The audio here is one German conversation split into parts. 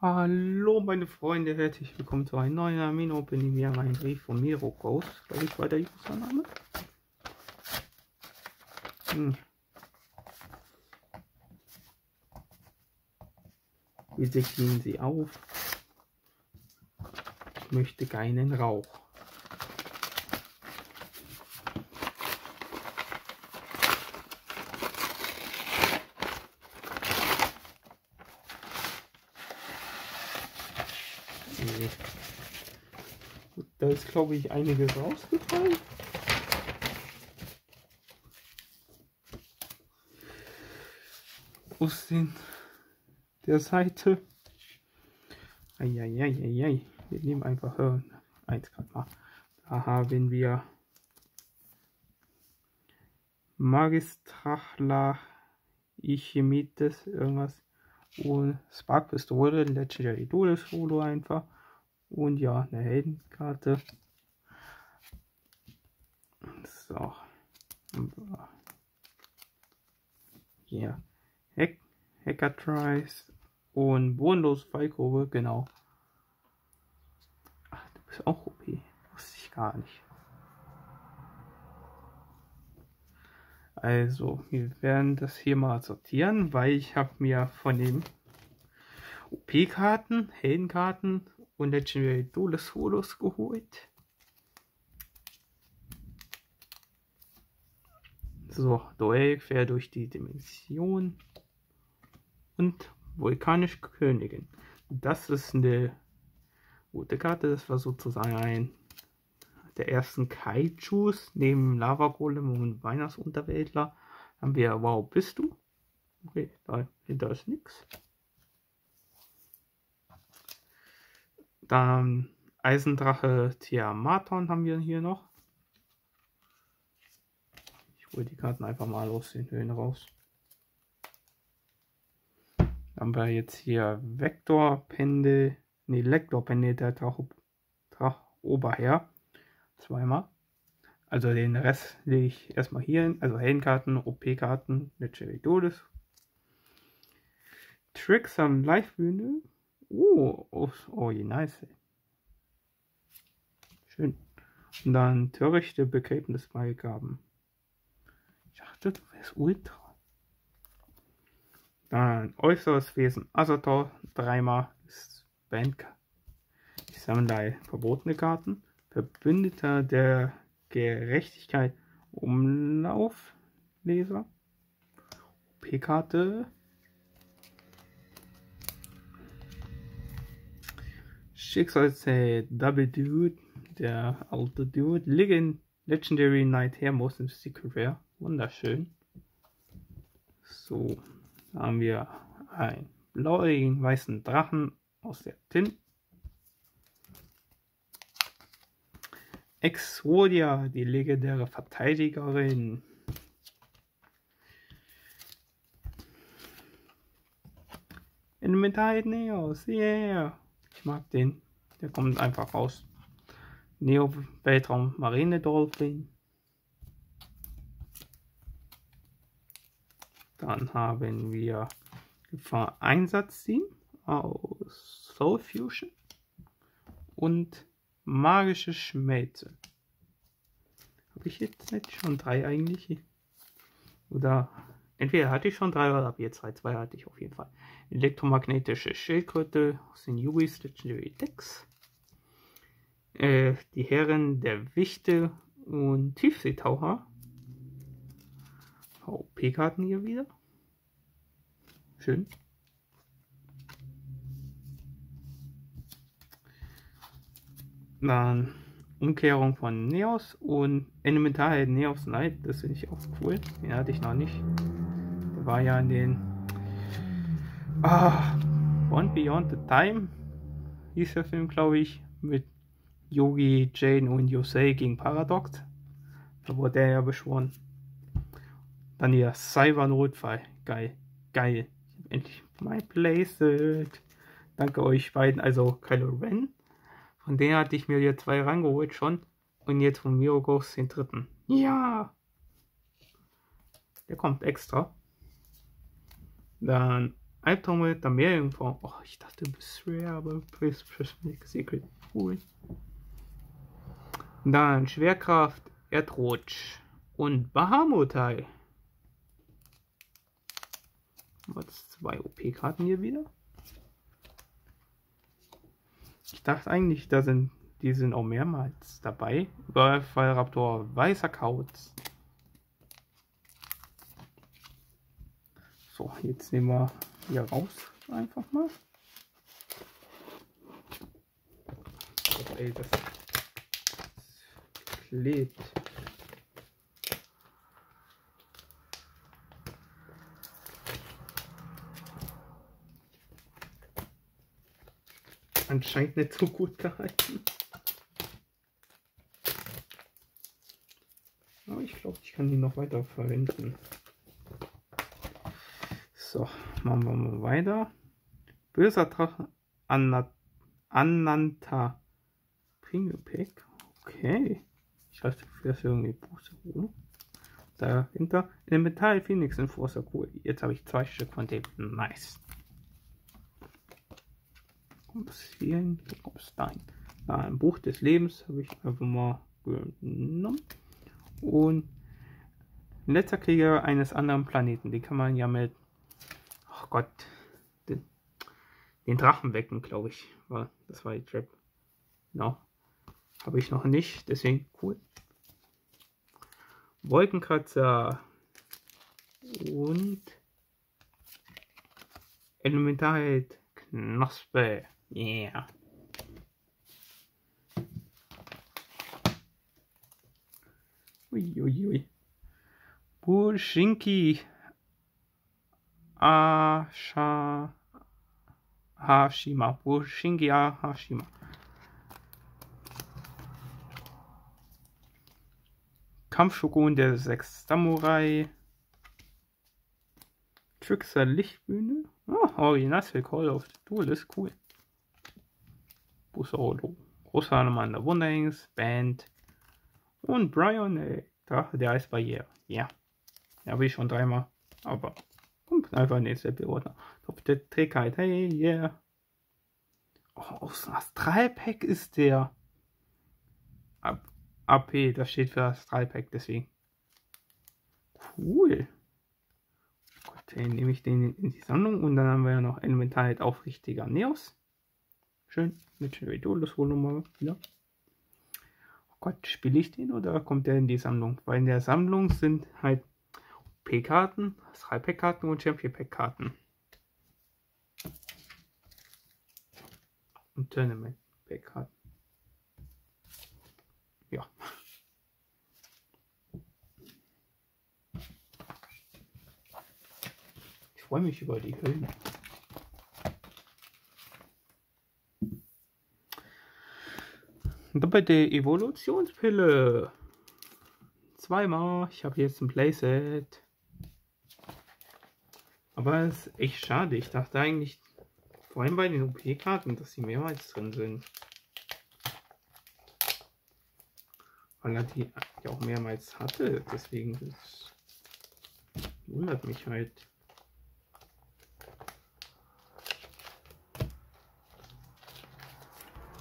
Hallo meine Freunde, herzlich willkommen zu einem neuen Amino Opening. Wir haben einen Brief von Miro Ghost, glaube ich, war der Username. Hm. Bitte gehen Sie auf. Ich möchte keinen Rauch. Gut, da ist glaube ich einiges rausgefallen. Aus den, der Seite. Eieieiei. Wir nehmen einfach Hören. Eins gerade mal. Da haben wir Magistrachla Ichimites irgendwas und Spark Pistole, Legendary Dual Solo einfach. Und ja, eine Heldenkarte. So. Hier. Hack, Hacker Tries und bodenlos Fallkurve, genau. Ach, du bist auch OP. Wusste ich gar nicht. Also, wir werden das hier mal sortieren, weil ich habe mir von den OP-Karten, Heldenkarten und Legendary Duelist Holos geholt. So, Duell quer durch die Dimension und Vulkanische Königin. Das ist eine gute Karte, das war sozusagen ein der ersten Kaijus, neben Lava Golem und Weihnachtsunterwäldler, haben wir Wow, bist du? Okay, dahinter ist nichts. Dann Eisendrache Tiamaton haben wir hier noch. Ich hole die Karten einfach mal aus den Höhen raus. Dann haben wir jetzt hier Vektor Pendel, ne Lektor Pendel, der Drache, Drache Oberherr zweimal. Also den Rest lege ich erstmal hier hin. Also Heldenkarten, OP-Karten, Legendary Todes. Tricks am Live-Bühne. Oh, oh, oh, je nice. Schön. Und dann törichte Begräbnisbeigaben. Ich dachte, du wärst Ultra. Dann äußeres Wesen Asator, dreimal ist Bandcard. Ich sammle verbotene Karten. Verbündeter der Gerechtigkeit Umlaufleser. OP-Karte. Schicksalszeit Double Dude, der alte Dude. Legend Legendary Night Hair Most im Secret Rare. Wunderschön. So, haben wir einen blauen weißen Drachen aus der Tin. Exodia, die legendäre Verteidigerin. Inventar Neos, yeah. Ich mag den. Der kommt einfach raus. Neo Weltraum Marine Dolphin. Dann haben wir Gefahr Einsatzteam aus Soul Fusion und Magische Schmelze. Habe ich jetzt nicht schon drei eigentlich? Oder entweder hatte ich schon drei oder ab jetzt zwei. Zwei hatte ich auf jeden Fall. Elektromagnetische Schildkröte aus den Yugi's Legendary Decks. Äh, die Herren der Wichte und Tiefseetaucher. VP-Karten hier wieder. Schön. Dann Umkehrung von Neos und Elementarheld Neos Knight, das finde ich auch cool. Den hatte ich noch nicht. Der war ja in den ah, One Beyond the Time hieß der Film, glaube ich, mit Yogi, Jane und Yosei gegen Paradox. Da wurde er ja beschworen. Dann hier Cyber-Notfall. Geil. Geil. Endlich mein Playset. Danke euch beiden. Also Kylo Ren von denen hatte ich mir hier zwei rangeholt schon. Und jetzt von Mirogos den dritten. Ja! Der kommt extra. Dann Albträume der Meerjungfrau. Oh, ich dachte, du bist rare, aber du bist Secret. Cool. Dann Schwerkraft, Erdrutsch und Bahamotai. Jetzt zwei OP-Karten hier wieder. Ich dachte eigentlich, da sind die sind auch mehrmals dabei. Überfallraptor, weißer Kauz. So, jetzt nehmen wir hier raus einfach mal. Ey, das klebt. Anscheinend nicht so gut gehalten. Aber ich glaube, ich kann die noch weiter verwenden. So, machen wir mal weiter. Böser Drache Ananta Premium Pack. Okay. Ich weiß nicht, das irgendwie Booster oder? Dahinter in Metall Phoenix Enforcer. Cool. Jetzt habe ich zwei Stück von dem. Nice. Kommt es dahin? Da ein Buch des Lebens habe ich einfach mal genommen. Und letzter Krieger eines anderen Planeten. Die kann man ja mit, oh Gott, den, den Drachen wecken, glaube ich. War, das war die Trap. No. Habe ich noch nicht, deswegen cool. Wolkenkratzer und Elementarheld Knospe. Yeah. Uiuiui. Bushinki Asha Hashima. Bushinki Hashima. Kampfshogun der sechs Samurai. Trickster Lichtbühne. Oh, Original Call of Duel ist cool. Großer Mann der Wunderhings. Band. Und Brian, ey, Drache der Eisbarriere. Ja. Ja, ich schon dreimal. Aber kommt einfach in den SLP-Ordner. Doppelte Trägheit. Hey, yeah. Oh, aus Astralpack ist der. Ab, AP, das steht für Astralpack, deswegen. Cool. Gut, dann nehme ich den in die Sammlung und dann haben wir ja noch Elementarheit aufrichtiger Neos. Schön, mit Redolus wohl nochmal wieder. Gott, spiele ich den oder kommt der in die Sammlung? Weil in der Sammlung sind halt P-Karten, 3-Pack-Karten und Champion-Pack-Karten. Und Tournament-Pack-Karten. Ja. Ich freue mich über die Hüllen. Doppelte Evolutionspille. Zweimal. Ich habe jetzt ein Playset. Aber es ist echt schade. Ich dachte eigentlich, vor allem bei den OP-Karten, dass sie mehrmals drin sind. Weil er die auch mehrmals hatte. Deswegen wundert mich halt.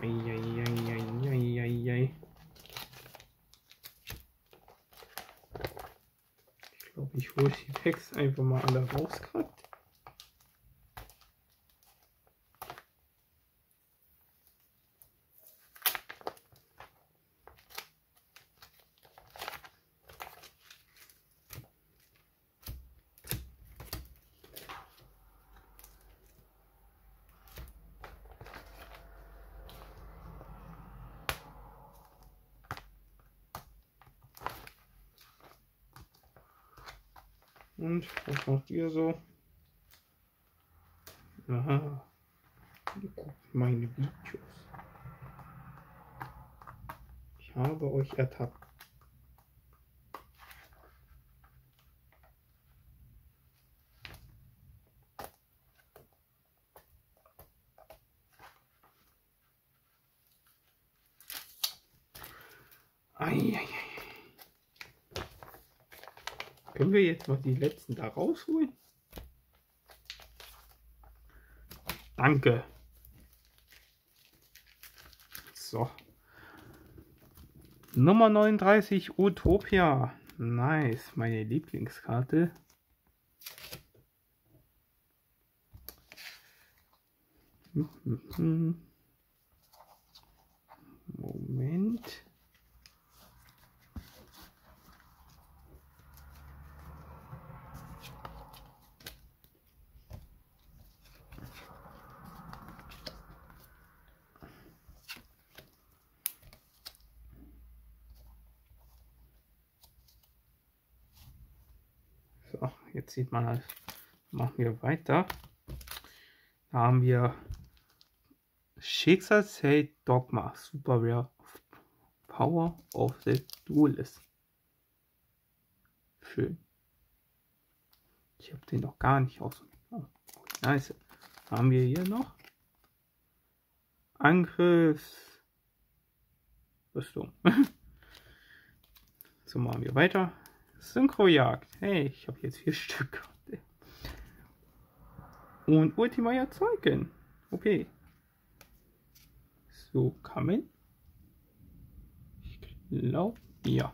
Eieieiei. Ich glaube, ich hole die Packs einfach mal alle raus gerade. Und was macht ihr so? Aha. Meine Videos. Ich habe euch ertappt. Eieiei. Können wir jetzt noch die letzten da rausholen? Danke. So. Nummer 39, Utopia. Nice, meine Lieblingskarte. Moment. So, jetzt sieht man halt, machen wir weiter. Da haben wir Schicksalsheld Dogma, Super Rare Power of the Duelist. Schön. Ich habe den noch gar nicht aus. Oh, nice. Haben wir hier noch Angriffs Rüstung. so machen wir weiter. Synchrojagd. Hey, ich habe jetzt vier Stück. Und Ultima erzeugen. Okay. So, kann Ich glaube, ja.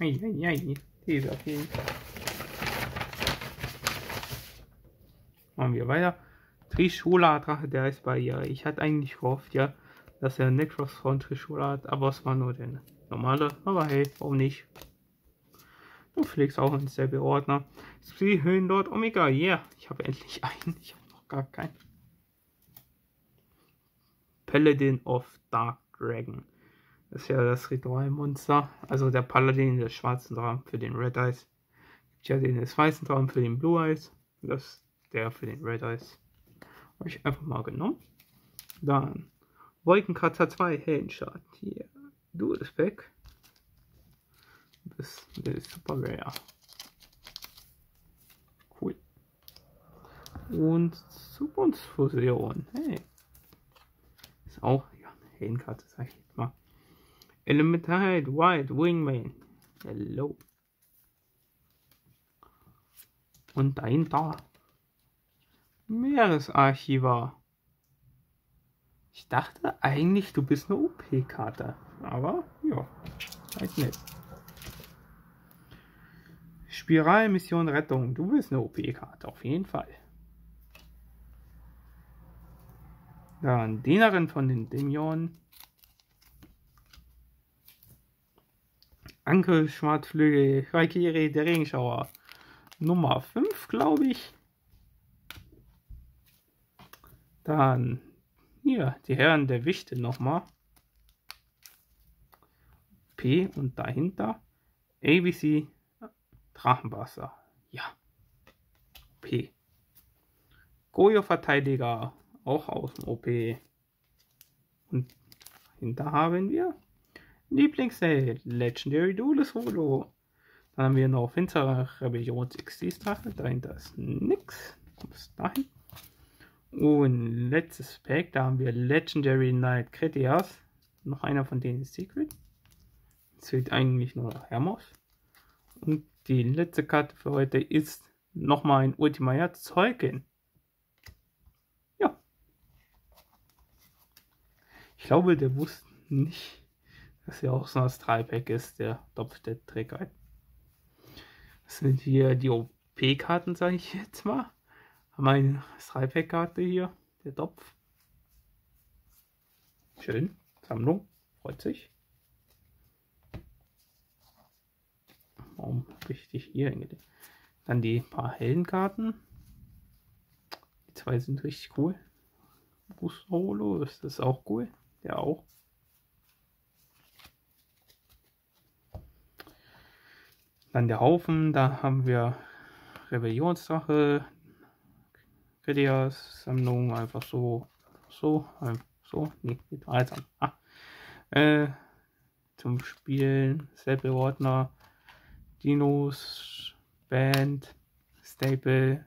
Eieiei, dieser viel. Machen wir weiter. Trishula Drache der ist bei ihr. Ich hatte eigentlich gehofft, ja, dass er Necros von Trishula hat, aber es war nur der normale. Aber hey, warum nicht? Du pflegst auch ins selbe Ordner. Sie hören dort Omega. Yeah, ich habe endlich einen. Ich habe noch gar keinen. Paladin of Dark Dragon. Das ist ja das Ritualmonster. Also der Paladin des schwarzen Drachen für den Red Eyes. Gibt ja den des weißen Drachen für den Blue Eyes. Das ist der für den Red Eyes. Habe ich einfach mal genommen. Dann Wolkenkratzer 2 Heldenschaden. Hier. Du das weg. Das, das ist super rare. Cool. Und Zukunftsfusion. Hey auch ja, Heldenkarte, sag ich jetzt mal. Elemental White Wingman. Hello. Und dahinter Meeresarchiver. Ich dachte eigentlich, du bist eine OP-Karte. Aber ja, halt nicht. Spiralmission Rettung. Du bist eine OP-Karte, auf jeden Fall. Dann Dienerin von den Dämonen. Ankel, Schwarzflügel, Raikiri, der Regenschauer. Nummer 5, glaube ich. Dann hier, die Herren der Wichte nochmal. P und dahinter ABC Drachenwasser. Ja. P. Goyo Verteidiger auch aus dem OP. Und hinter haben wir Lieblingsheld, Legendary Duelist Holo. Dann haben wir noch Finsterer Rebellions XD-Drache, dahinter ist nix, bis dahin. Und letztes Pack, da haben wir Legendary Knight Critias. Noch einer von denen ist Secret. Zählt eigentlich nur Hermos. Und die letzte Karte für heute ist nochmal ein Ultima Zeugen. Ich glaube, der wusste nicht, dass er auch so ein Astralpack ist, der Topf-Träger. Träger. Das sind hier die OP-Karten, sage ich jetzt mal. Haben wir eine Astralpack-Karte hier, der Topf. Schön, Sammlung, freut sich. Warum richtig hier hingelegt? Dann die paar hellen Karten. Die zwei sind richtig cool. Booster Holo, das ist auch cool. Der auch. Dann der Haufen, da haben wir Rebellionssache, Kritias, Sammlung, einfach so, so, so, nee, also, ah, äh, zum Spielen, selbe Ordner, Dinos, Band, Staple,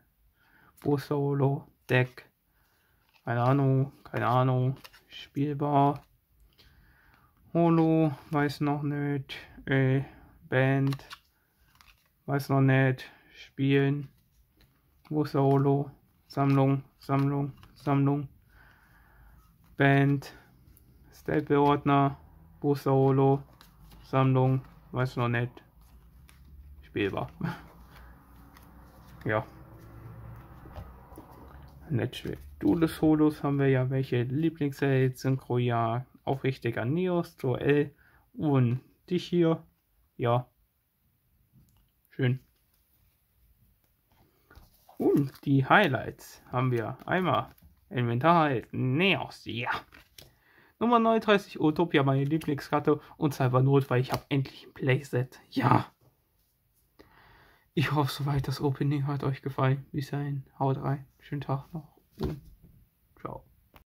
Bo-Solo, Deck, keine Ahnung, keine Ahnung, spielbar. Holo, weiß noch nicht. Äh, Band, weiß noch nicht. Spielen. Der Holo? Sammlung, Sammlung, Sammlung. Band, Stapleordner, Booster Holo, Sammlung, weiß noch nicht. Spielbar. ja. Netschweg. Duelist Holos haben wir ja welche. Lieblingsheld, Synchro, ja. Aufrichtiger Neos, Joel und dich hier. Ja. Schön. Und die Highlights haben wir einmal Inventar Neos, ja. Nummer 39 Utopia, meine Lieblingskarte und Cybernot, weil ich habe endlich ein Playset. Ja. Ich hoffe, soweit das Opening hat euch gefallen. Bis dahin, haut rein. Schönen Tag noch.